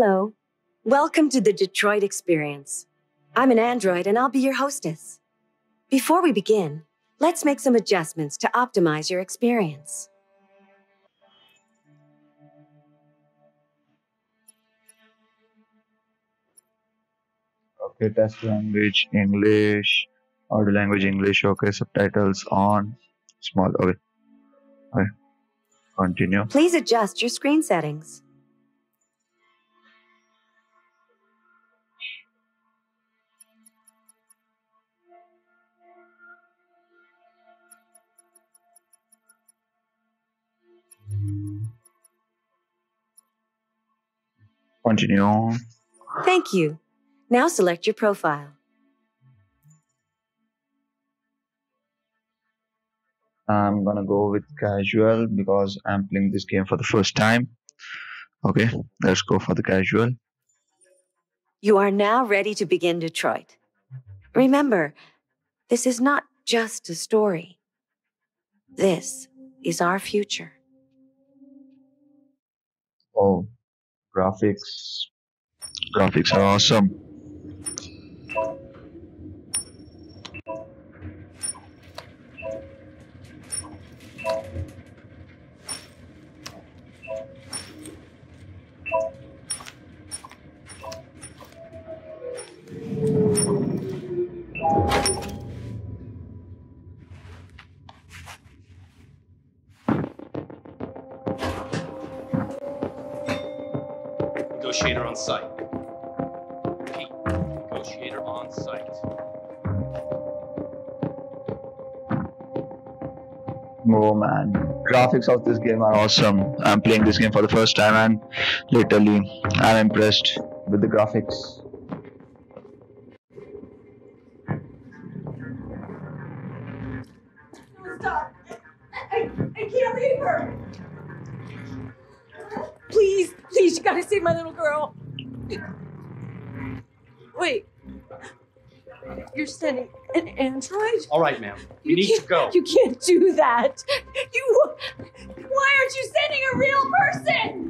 Hello. Welcome to the Detroit Experience. I'm an android and I'll be your hostess. Before we begin, let's make some adjustments to optimize your experience. Okay, test language English, audio language English. Okay, subtitles on. Small. Okay. Okay. Continue. Please adjust your screen settings. Continue. Thank you. Now select your profile. I'm gonna go with casual because I'm playing this game for the first time. Okay, let's go for the casual. You are now ready to begin Detroit. Remember, this is not just a story. This is our future. Oh, graphics. Graphics are awesome. Site. Repeat. Negotiator on site. Oh man, graphics of this game are awesome. I'm playing this game for the first time and literally I'm impressed with the graphics. Stop! I, I can't leave her! Please, please, you gotta save my little girl. Wait. You're sending an android? All right, ma'am. We You need to go. You can't do that. You. Why aren't you sending a real person?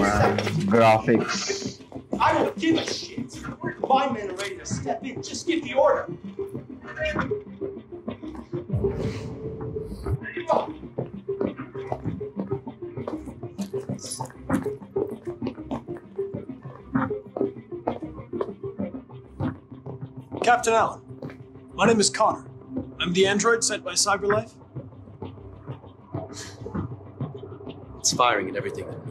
Man, graphics. I don't give a shit. My men are ready to step in. Just give the order. Captain Allen, my name is Connor. I'm the android sent by CyberLife. It's firing at everything that moves.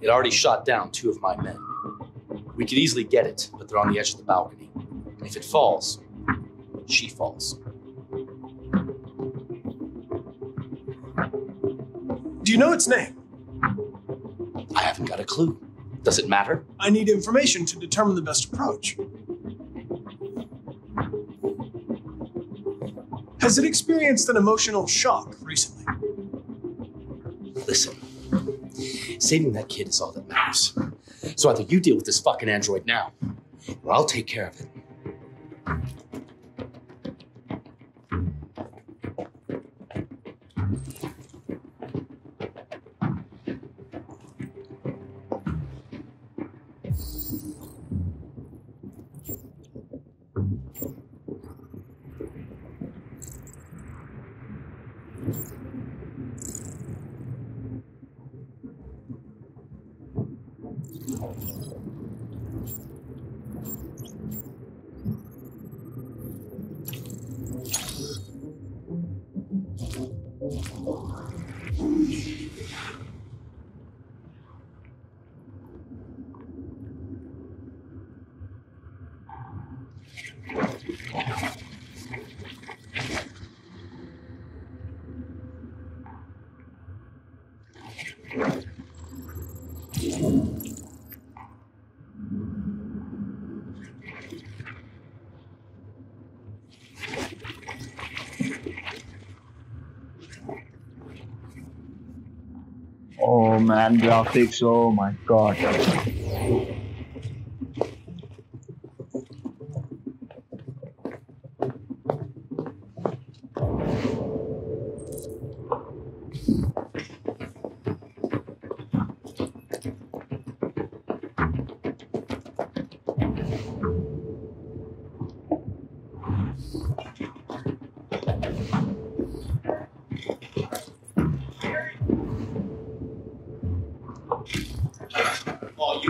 It already shot down two of my men. We could easily get it, but they're on the edge of the balcony. If it falls, she falls. Do you know its name? I haven't got a clue. Does it matter? I need information to determine the best approach. Has it experienced an emotional shock recently? Listen, saving that kid is all that matters. So either you deal with this fucking android now, or I'll take care of it. Man, graphics, oh my god.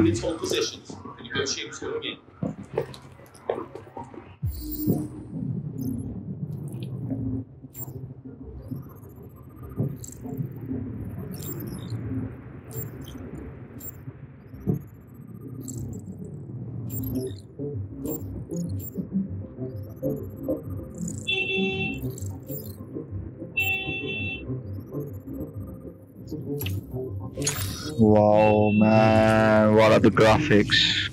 Units hold positions. The negotiators going in. Wow man, what are the graphics?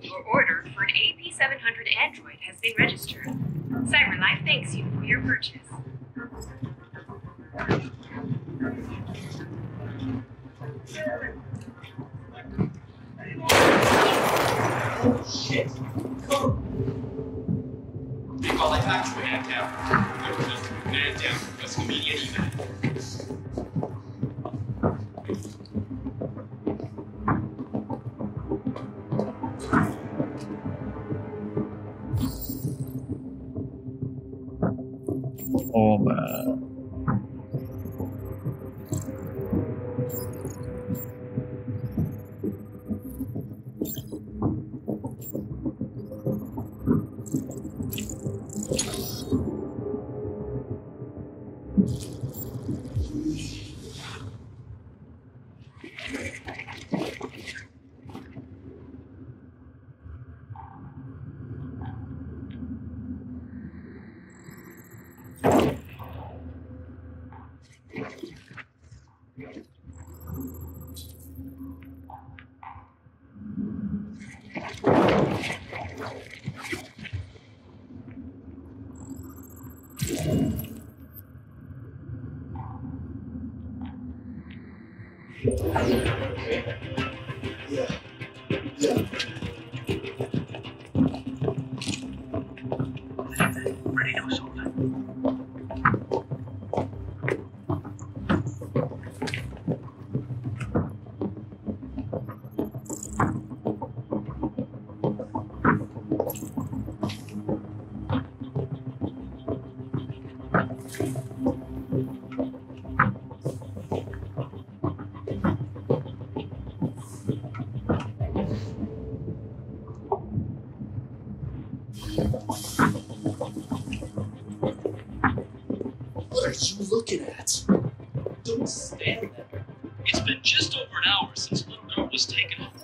Your order for an AP700 Android has been registered. CyberLife thanks you for your purchase. Shit. Come. They call it back to man down. Man down. That's immediate uh, Oh man. What are you looking at? Don't stand there. It's been just over an hour since little girl was taken. was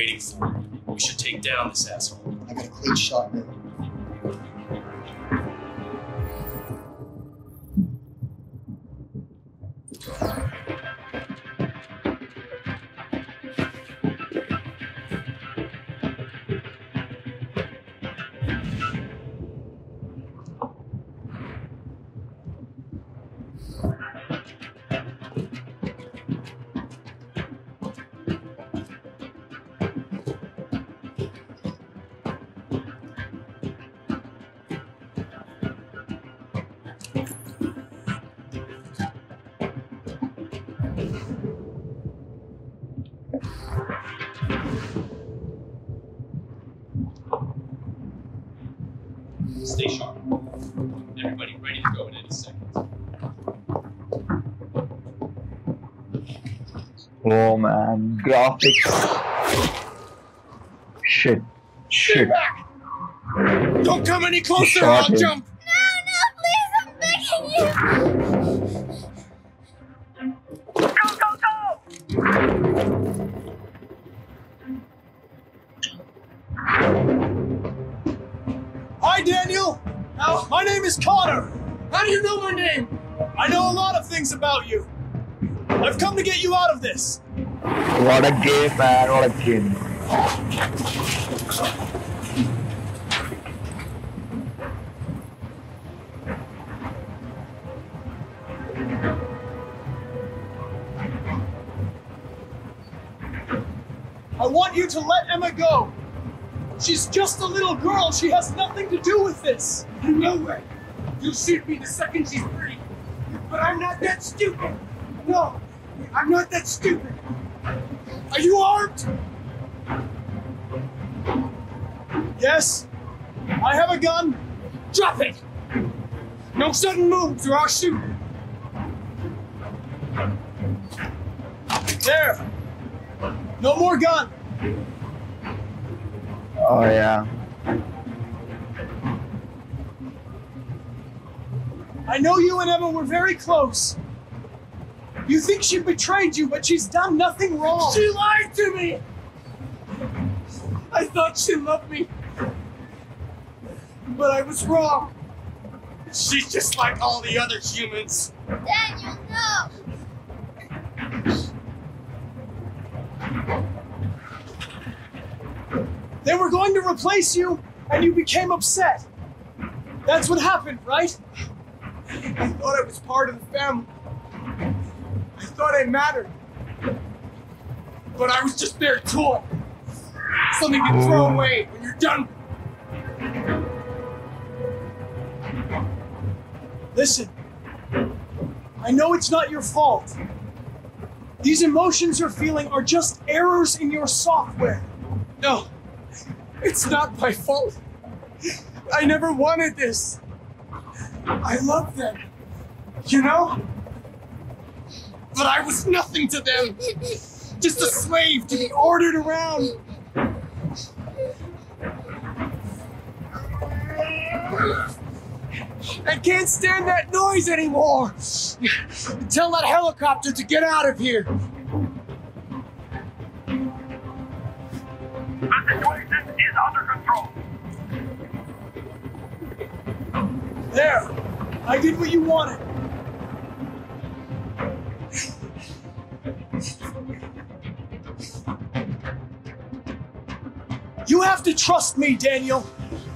waiting for? We should take down this asshole. I got a clean shot now. Stay sharp. Everybody ready to go in any second. Oh man, graphics. Shit. Shit. Don't come any closer I'll jump! Hi, Daniel. Now, my name is Connor. How do you know my name? I know a lot of things about you. I've come to get you out of this. What a game, man. What a game. I want you to let Emma go. She's just a little girl. She has nothing to do with this. No way. You'll shoot me the second she's free. But I'm not that stupid. No, I'm not that stupid. Are you armed? Yes. I have a gun. Drop it! No sudden moves or I'll shoot. There. No more gun. Oh yeah. I know you and Emma were very close. You think she betrayed you, but she's done nothing wrong. She lied to me! I thought she loved me. But I was wrong. She's just like all the other humans. Daniel, no. They were going to replace you, and you became upset. That's what happened, right? I thought I was part of the family. I thought I mattered. But I was just their toy. Something to throw oh. away when you're done. Listen, I know it's not your fault. These emotions you're feeling are just errors in your software. No, it's not my fault. I never wanted this. I love them. You know? But I was nothing to them. Just a slave to be ordered around. I can't stand that noise anymore. Tell that helicopter to get out of here. Did what you wanted. You have to trust me, Daniel.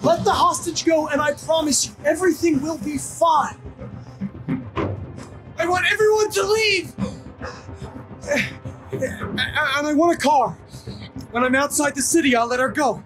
Let the hostage go, and I promise you, everything will be fine. I want everyone to leave. And I want a car. When I'm outside the city, I'll let her go.